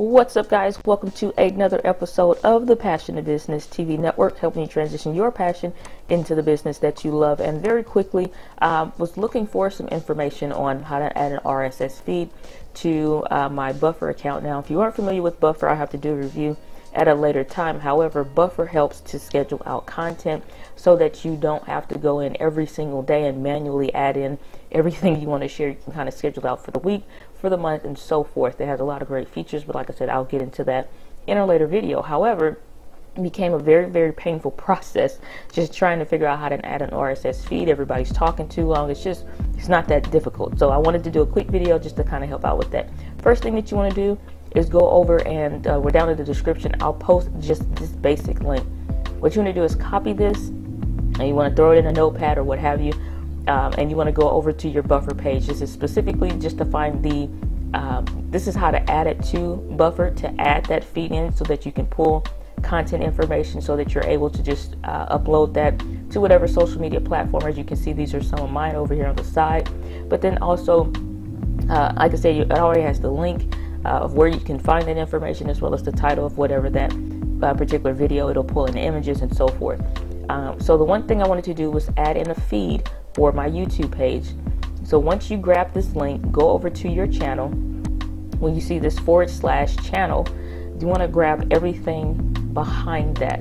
What's up, guys? Welcome to another episode of the Passion to Business TV network, helping you transition your passion into the business that you love. And very quickly, um, was looking for some information on how to add an RSS feed to uh, my Buffer account. Now, if you aren't familiar with Buffer, I have to do a review at a later time. However, Buffer helps to schedule out content so that you don't have to go in every single day and manually add in everything you want to share. You can kind of schedule out for the week, for the month, and so forth. It has a lot of great features, but like I said, I'll get into that in a later video. However, became a very, very painful process just trying to figure out how to add an RSS feed. Everybody's talking too long. It's just, it's not that difficult. So I wanted to do a quick video just to kind of help out with that. First thing that you want to do is go over and uh, we're down in the description. I'll post just this basic link. What you want to do is copy this and you want to throw it in a notepad or what have you. Um, and you want to go over to your buffer page. This is specifically just to find the, um, this is how to add it to buffer to add that feed in so that you can pull content information so that you're able to just uh, upload that to whatever social media platform. As you can see, these are some of mine over here on the side. But then also, uh, like I said, it already has the link uh, of where you can find that information as well as the title of whatever that uh, particular video. It'll pull in images and so forth. Um, so the one thing I wanted to do was add in a feed for my YouTube page. So once you grab this link, go over to your channel. When you see this forward slash channel, you want to grab everything behind that.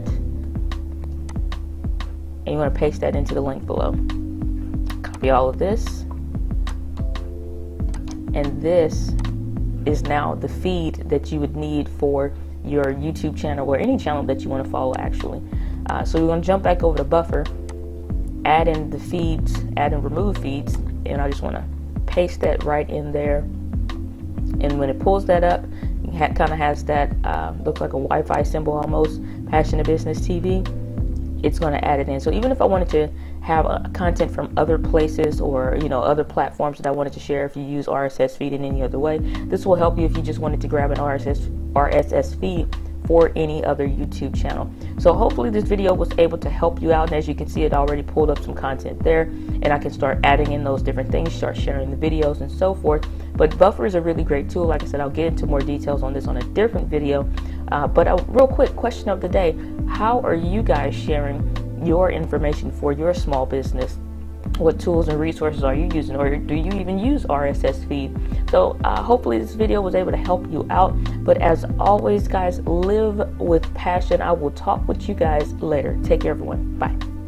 And you want to paste that into the link below. Copy all of this. And this is now the feed that you would need for your YouTube channel or any channel that you want to follow actually. Uh, so we're going to jump back over to buffer, add in the feeds, add and remove feeds, and I just want to paste that right in there. And when it pulls that up, it kind of has that uh, look like a Wi-Fi symbol almost, Passion to Business TV. It's going to add it in. So even if I wanted to have uh, content from other places or you know other platforms that I wanted to share if you use RSS feed in any other way. This will help you if you just wanted to grab an RSS RSS feed for any other YouTube channel. So hopefully this video was able to help you out and as you can see it already pulled up some content there and I can start adding in those different things, start sharing the videos and so forth. But Buffer is a really great tool. Like I said, I'll get into more details on this on a different video. Uh, but a real quick question of the day, how are you guys sharing your information for your small business? What tools and resources are you using? Or do you even use rss feed? So uh, hopefully this video was able to help you out. But as always guys live with passion. I will talk with you guys later. Take care everyone. Bye